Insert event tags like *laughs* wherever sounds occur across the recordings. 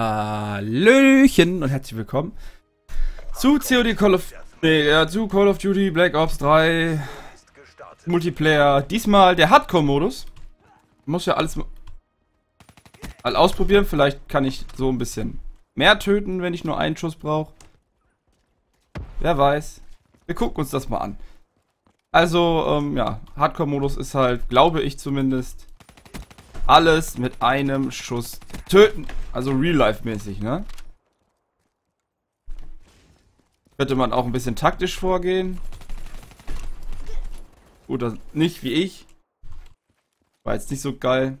Hallöchen und herzlich willkommen zu COD Call of, nee, ja, zu Call of Duty Black Ops 3 Multiplayer. Diesmal der Hardcore-Modus. Muss ja alles mal ausprobieren. Vielleicht kann ich so ein bisschen mehr töten, wenn ich nur einen Schuss brauche. Wer weiß. Wir gucken uns das mal an. Also, ähm, ja, Hardcore-Modus ist halt, glaube ich zumindest, alles mit einem Schuss töten. Also Real-Life-mäßig, ne? Könnte man auch ein bisschen taktisch vorgehen. Oder nicht wie ich. War jetzt nicht so geil.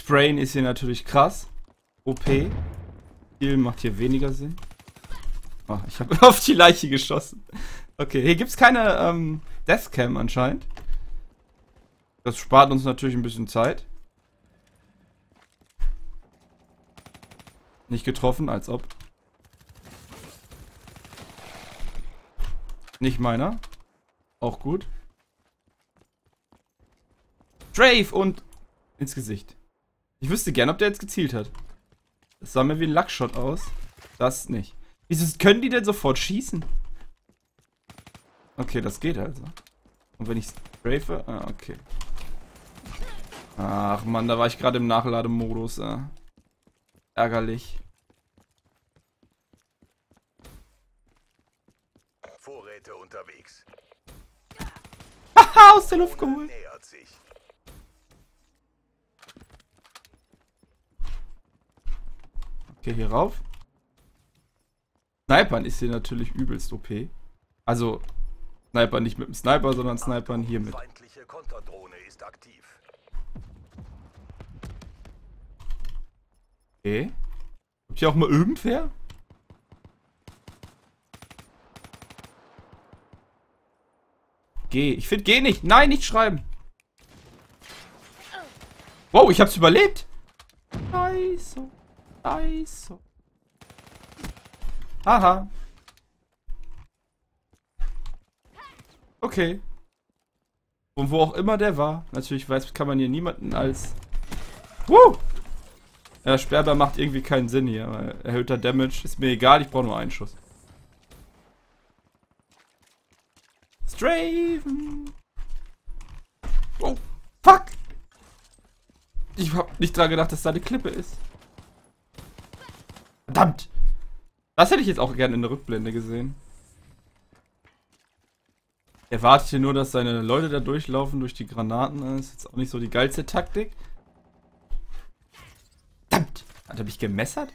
Sprayen ist hier natürlich krass. OP. Heal macht hier weniger Sinn. Oh, ich habe *laughs* auf die Leiche geschossen. Okay, hier gibt es keine ähm, Deathcam anscheinend. Das spart uns natürlich ein bisschen Zeit. Nicht getroffen, als ob. Nicht meiner. Auch gut. Strafe und ins Gesicht. Ich wüsste gern, ob der jetzt gezielt hat. Das sah mir wie ein Lackshot aus. Das nicht. Wieso können die denn sofort schießen? Okay, das geht also. Und wenn ich strafe... Ah, okay. Ach man, da war ich gerade im Nachlademodus. Äh. Ärgerlich. Vorräte unterwegs. Haha, aus der Luft geholt. Okay, hier rauf. Snipern ist hier natürlich übelst OP. Also, Sniper nicht mit dem Sniper, sondern Snipern hier mit. Feindliche Konterdrohne ist aktiv. Okay. Habt hier auch mal irgendwer? Geh. Ich finde geh nicht. Nein, nicht schreiben. Wow, ich hab's überlebt. Nice. Nice. Aha. Okay. Und wo auch immer der war. Natürlich weiß, kann man hier niemanden als... Woo! Ja, Sperber macht irgendwie keinen Sinn hier. Weil erhöhter Damage ist mir egal, ich brauche nur einen Schuss. Straven! Oh, fuck! Ich hab nicht dran gedacht, dass da eine Klippe ist. Verdammt! Das hätte ich jetzt auch gerne in der Rückblende gesehen. Er wartet hier nur, dass seine Leute da durchlaufen durch die Granaten. Das ist jetzt auch nicht so die geilste Taktik. Hat er mich gemessert?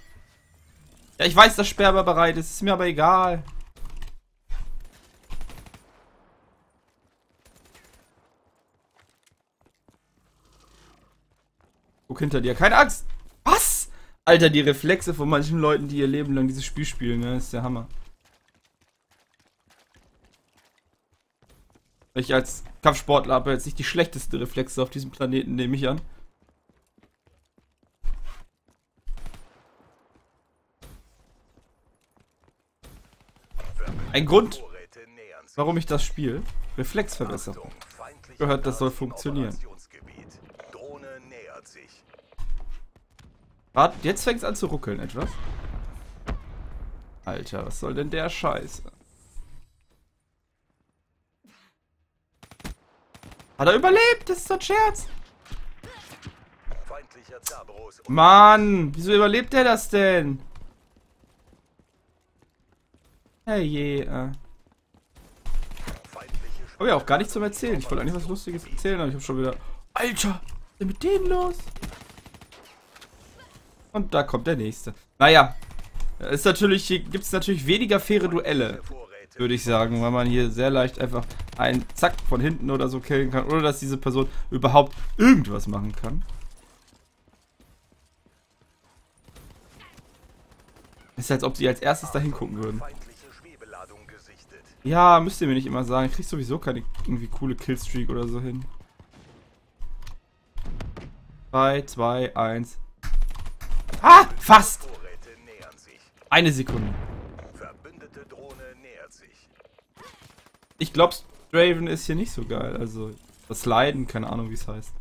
Ja, ich weiß, dass Sperber bereit ist. Ist mir aber egal. Guck hinter dir. Keine Angst. Was? Alter, die Reflexe von manchen Leuten, die ihr Leben lang dieses Spiel spielen, ne? ist der Hammer. Ich als Kampfsportler habe jetzt nicht die schlechtesten Reflexe auf diesem Planeten, nehme ich an. Ein Grund, warum ich das spiele. Reflexverbesserung. Gehört, das soll funktionieren. Warte, jetzt fängt es an zu ruckeln etwas. Alter, was soll denn der Scheiß? Hat er überlebt? Das ist doch ein Scherz. Mann, wieso überlebt er das denn? Hey je, äh. Hab ja auch gar nichts zum Erzählen. Ich wollte eigentlich was Lustiges erzählen, aber ich habe schon wieder... Alter, was ist denn mit denen los? Und da kommt der nächste. Naja, ist natürlich, hier gibt es natürlich weniger faire Duelle, würde ich sagen, weil man hier sehr leicht einfach einen Zack von hinten oder so killen kann, oder dass diese Person überhaupt irgendwas machen kann. Ist als ob sie als erstes da hingucken würden. Ja, müsst ihr mir nicht immer sagen. Ich krieg sowieso keine irgendwie coole Killstreak oder so hin. 3, 2, 1. Ah! Fast! Eine Sekunde. Ich glaube, Draven ist hier nicht so geil. Also, das Leiden, keine Ahnung, wie es heißt.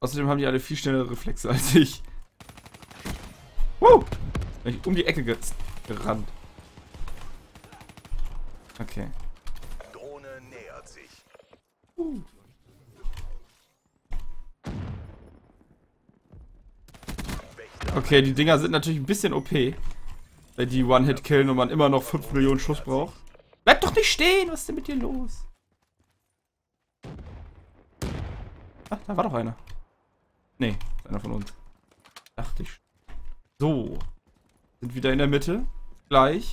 Außerdem haben die alle viel schnellere Reflexe als ich. Woo! Bin ich um die Ecke ge gerannt. Okay. Drohne nähert sich. Okay, die Dinger sind natürlich ein bisschen OP. Wenn die One-Hit killen und man immer noch 5 Millionen Schuss braucht. Bleib doch nicht stehen! Was ist denn mit dir los? Ach, da war doch einer. Nee, ist einer von uns. Dachte ich. So. Sind wieder in der Mitte. Gleich.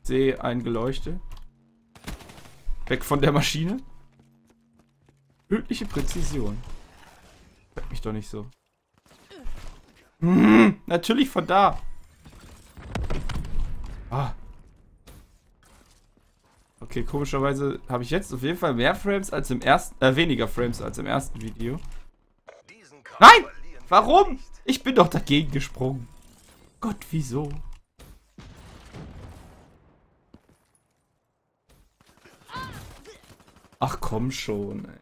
Sehe ein Geleuchte. Weg von der Maschine. Tödliche Präzision. Hört mich doch nicht so. Hm, natürlich von da. Ah. Okay, komischerweise habe ich jetzt auf jeden Fall mehr Frames als im ersten, äh, weniger Frames als im ersten Video. Nein! Warum? Ich bin doch dagegen gesprungen. Gott, wieso? Ach komm schon, ey.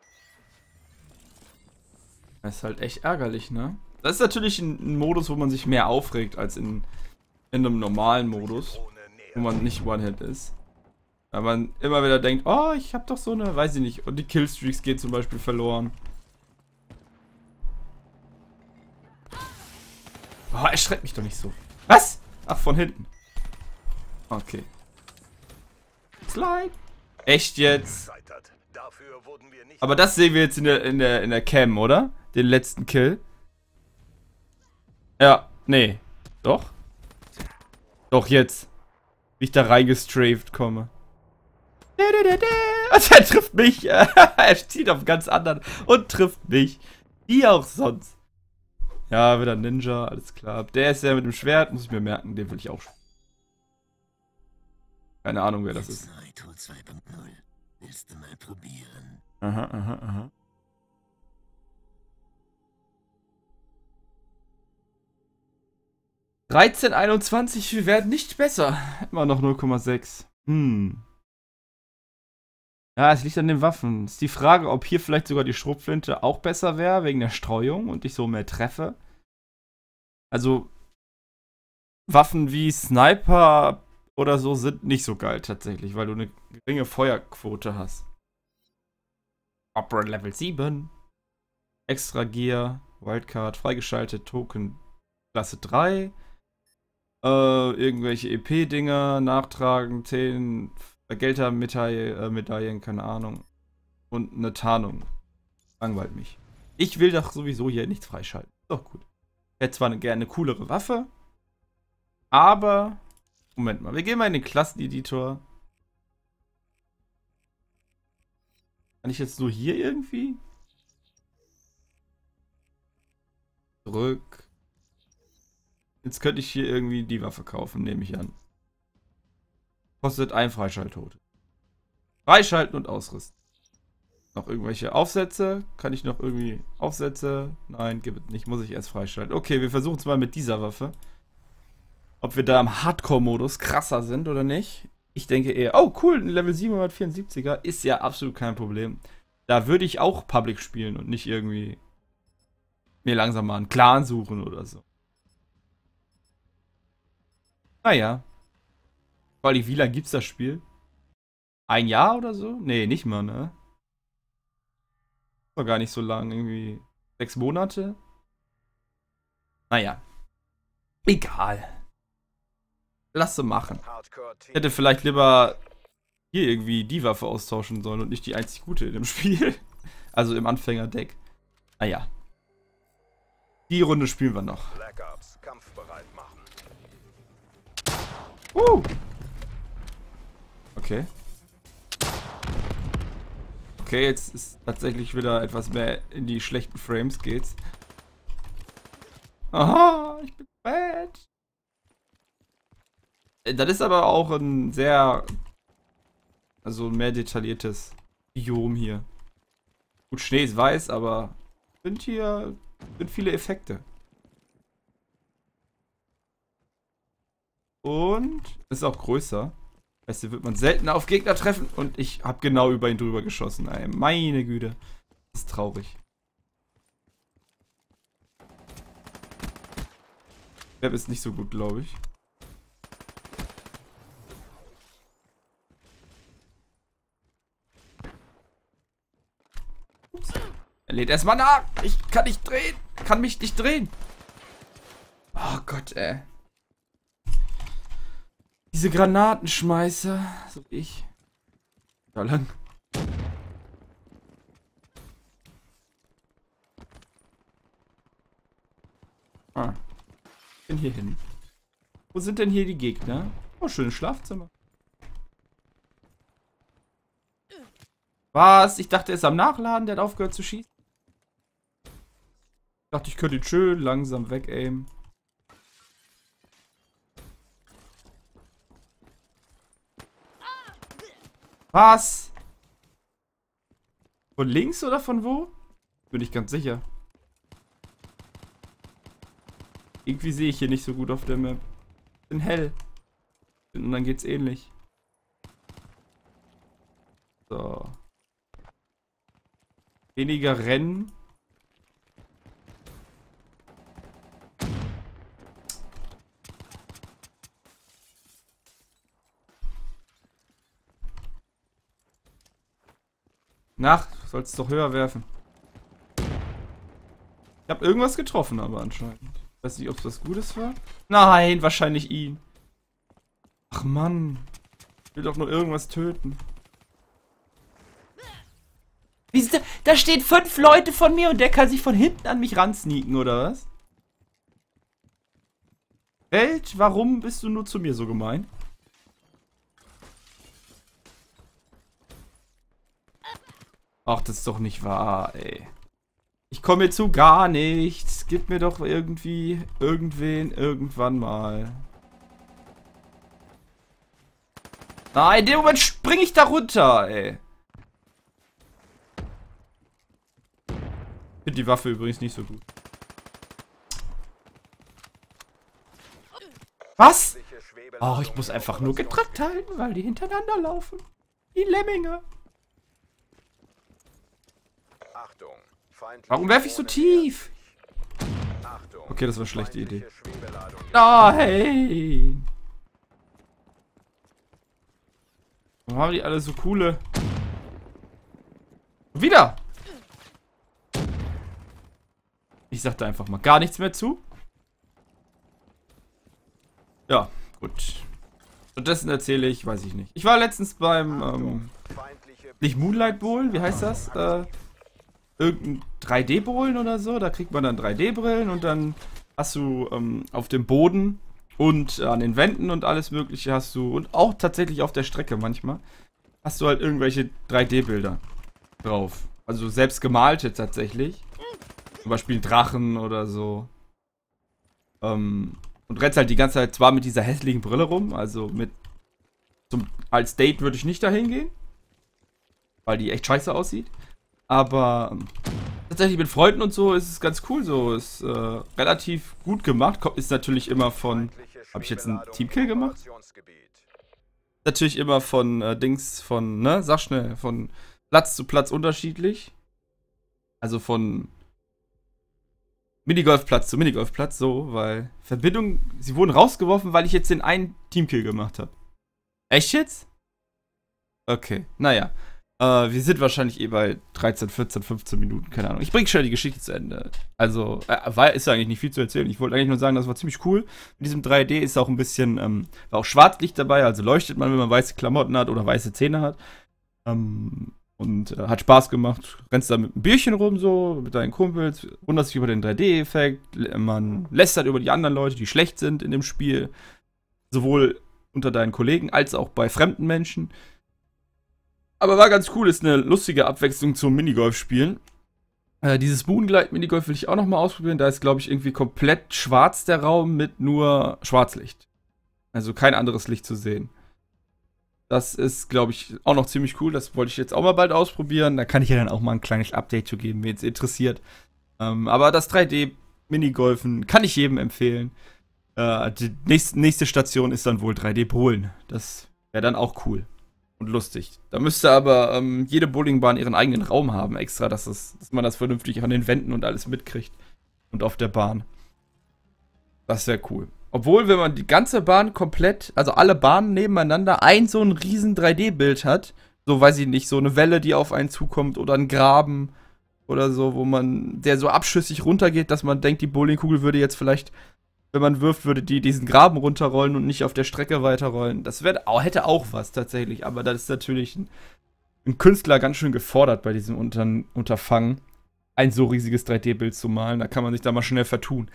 Das ist halt echt ärgerlich, ne? Das ist natürlich ein, Modus, wo man sich mehr aufregt als in, in einem normalen Modus, wo man nicht One-Hit ist. Weil man immer wieder denkt, oh, ich hab doch so eine, weiß ich nicht, und die Killstreaks gehen zum Beispiel verloren. Oh, erschreckt mich doch nicht so. Was? Ach, von hinten. Okay. Slide. Echt jetzt? Aber das sehen wir jetzt in der, in der, in der Cam, oder? Den letzten Kill. Ja, nee. Doch? Doch, jetzt. Wie ich da reingestrafed komme. Und er trifft mich. *laughs* er zieht auf einen ganz anderen und trifft mich. Wie auch sonst. Ja, wieder Ninja, alles klar. Der ist ja mit dem Schwert, muss ich mir merken, den will ich auch. Keine Ahnung, wer das ist. Naruto 2.0. Willst du mal probieren? Aha, aha, aha. Dreizehn, 21, wir werden nicht besser. Immer noch 0,6. Hm. Ja, es liegt an den Waffen. Ist die Frage, ob hier vielleicht sogar die Schrotflinte auch besser wäre, wegen der Streuung und ich so mehr treffe. Also, Waffen wie Sniper oder so sind nicht so geil tatsächlich, weil du eine geringe Feuerquote hast. Opera Level 7. Extra Gear, Wildcard, freigeschaltet, Token Klasse 3. Äh, irgendwelche EP-Dinger, Nachtragen, 10 Gelder-Medaillen, äh, Medaillen, keine Ahnung. Und eine Tarnung. Langweilt mich. Ich will doch sowieso hier nichts freischalten. Ist Doch gut. Ich hätte zwar eine, gerne eine coolere Waffe, aber. Moment mal, wir gehen mal in den Klasseneditor. Kann ich jetzt nur hier irgendwie? Zurück. Jetzt könnte ich hier irgendwie die Waffe kaufen, nehme ich an. Kostet ein Freischalttote. Freischalten und ausrüsten. Noch irgendwelche Aufsätze? Kann ich noch irgendwie Aufsätze? Nein, gibt es nicht. Muss ich erst freischalten. Okay, wir versuchen es mal mit dieser Waffe. Ob wir da im Hardcore-Modus krasser sind oder nicht. Ich denke eher, oh cool, ein Level 774er ist ja absolut kein Problem. Da würde ich auch Public spielen und nicht irgendwie mir langsam mal einen Clan suchen oder so. Naja. Quali, wie lange gibt's das Spiel? Ein Jahr oder so? Nee, nicht mal, ne? War gar nicht so lang, irgendwie sechs Monate. Naja. Egal. Lass sie machen. Ich hätte vielleicht lieber hier irgendwie die Waffe austauschen sollen und nicht die einzig gute in dem Spiel. *laughs* Also im Anfängerdeck. Naja. Die Runde spielen wir noch. Black Ops kampfbereit machen. Uh. Okay. Okay, jetzt ist tatsächlich wieder etwas mehr in die schlechten Frames geht's. Aha, ich bin bad. Äh, Das ist aber auch ein sehr, also mehr detailliertes Biom hier. Gut, Schnee ist weiß, aber sind hier sind viele Effekte. Und ist auch größer. Heißt, hier wird man seltener auf Gegner treffen und ich habe genau über ihn drüber geschossen. Ey, meine Güte. Das ist traurig. Web ist nicht so gut, glaube ich. Er lädt erstmal nach. Ich kann nicht drehen. Kann mich nicht drehen. Oh Gott, ey. Diese Granatenschmeißer. So wie ich. Da lang. Ah. Bin hier hin. Wo sind denn hier die Gegner? Oh, schönes Schlafzimmer. Was? Ich dachte, er ist am Nachladen, der hat aufgehört zu schießen. Ich dachte, ich könnte ihn schön langsam wegaimen. Was? Von links oder von wo? Bin ich ganz sicher. Irgendwie sehe ich hier nicht so gut auf der Map. Bin hell. Und dann geht's ähnlich. So. Weniger Rennen. Nach, sollst doch höher werfen. Ich habe irgendwas getroffen, aber anscheinend. Weiß nicht, ob es was Gutes war. Nein, wahrscheinlich ihn. Ach Mann. Ich will doch nur irgendwas töten. Wie ist da, da stehen fünf Leute von mir und der kann sich von hinten an mich ransneaken, oder was? Welt, warum bist du nur zu mir so gemein? Ach, das ist doch nicht wahr, ey. Ich komme zu gar nichts. Gib mir doch irgendwie irgendwen irgendwann mal. Nein, in dem Moment springe ich da runter, ey. Finde die Waffe übrigens nicht so gut. Was? Oh, ich muss einfach nur gedrückt halten, weil die hintereinander laufen. Die Lemminge. Warum werfe ich so tief? Okay, das war eine schlechte Idee. Nein! Warum haben die alle so coole... Wieder! Ich sagte einfach mal gar nichts mehr zu. Ja, gut. Stattdessen erzähle ich, weiß ich nicht. Ich war letztens beim, ähm, nicht Moonlight Bowl, wie heißt das? Äh, irgendein 3D-Brillen oder so. Da kriegt man dann 3D-Brillen und dann hast du ähm, auf dem Boden und an den Wänden und alles mögliche hast du, und auch tatsächlich auf der Strecke manchmal, hast du halt irgendwelche 3D-Bilder drauf. Also selbst gemalte tatsächlich. Zum Beispiel Drachen oder so. Ähm, und rennst halt die ganze Zeit zwar mit dieser hässlichen Brille rum, also mit zum, als Date würde ich nicht dahin gehen. Weil die echt scheiße aussieht. Aber ähm, tatsächlich mit Freunden und so ist es ganz cool so. Ist äh, relativ gut gemacht. Ist natürlich immer von. Habe ich jetzt einen Teamkill gemacht? Natürlich immer von äh, Dings, von, ne, sag schnell, von Platz zu Platz unterschiedlich. Also von Minigolfplatz zu Minigolfplatz, so, weil Verbindung, sie wurden rausgeworfen, weil ich jetzt den einen Teamkill gemacht habe. Echt jetzt? Okay, naja. Äh, wir sind wahrscheinlich eh bei 13, 14, 15 Minuten, keine Ahnung. Ich bringe schnell die Geschichte zu Ende. Also, äh, war, ist ja eigentlich nicht viel zu erzählen. Ich wollte eigentlich nur sagen, das war ziemlich cool. Mit diesem 3D ist auch ein bisschen, ähm, war auch Schwarzlicht dabei, also leuchtet man, wenn man weiße Klamotten hat oder weiße Zähne hat. Ähm, und äh, hat Spaß gemacht. Rennst da mit einem Bierchen rum, so, mit deinen Kumpels, wunderst dich über den 3D-Effekt. Man lästert über die anderen Leute, die schlecht sind in dem Spiel. Sowohl unter deinen Kollegen als auch bei fremden Menschen. Aber war ganz cool, ist eine lustige Abwechslung zum Minigolf-Spielen. Äh, dieses Moonglide-Minigolf will ich auch nochmal ausprobieren. Da ist, glaube ich, irgendwie komplett schwarz der Raum mit nur Schwarzlicht. Also kein anderes Licht zu sehen. Das ist, glaube ich, auch noch ziemlich cool. Das wollte ich jetzt auch mal bald ausprobieren. Da kann ich ja dann auch mal ein kleines Update zu geben, wen es interessiert. Ähm, aber das 3D-Minigolfen kann ich jedem empfehlen. Äh, die nächste, nächste Station ist dann wohl 3D-Polen. Das wäre dann auch cool. Und lustig. Da müsste aber ähm, jede Bowlingbahn ihren eigenen Raum haben, extra, dass, es, dass man das vernünftig an den Wänden und alles mitkriegt. Und auf der Bahn. Das wäre cool. Obwohl, wenn man die ganze Bahn komplett, also alle Bahnen nebeneinander, ein so ein riesen 3D-Bild hat, so weiß ich nicht, so eine Welle, die auf einen zukommt oder ein Graben oder so, wo man, der so abschüssig runtergeht, dass man denkt, die Bowlingkugel würde jetzt vielleicht, wenn man wirft, würde die diesen Graben runterrollen und nicht auf der Strecke weiterrollen. Das wär, hätte auch was tatsächlich, aber das ist natürlich ein, ein Künstler ganz schön gefordert bei diesem Unter Unterfangen, ein so riesiges 3D-Bild zu malen. Da kann man sich da mal schnell vertun.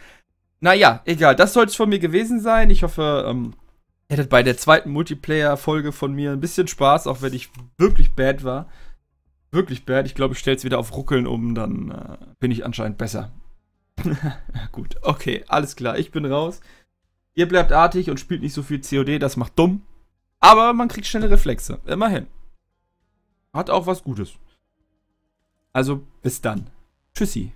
Naja, egal. Das soll es von mir gewesen sein. Ich hoffe, ähm, ihr hättet bei der zweiten Multiplayer-Folge von mir ein bisschen Spaß, auch wenn ich wirklich bad war. Wirklich bad. Ich glaube, ich stelle es wieder auf Ruckeln um, dann äh, bin ich anscheinend besser. *laughs* Gut, okay, alles klar. Ich bin raus. Ihr bleibt artig und spielt nicht so viel COD, das macht dumm. Aber man kriegt schnelle Reflexe. Immerhin. Hat auch was Gutes. Also, bis dann. Tschüssi.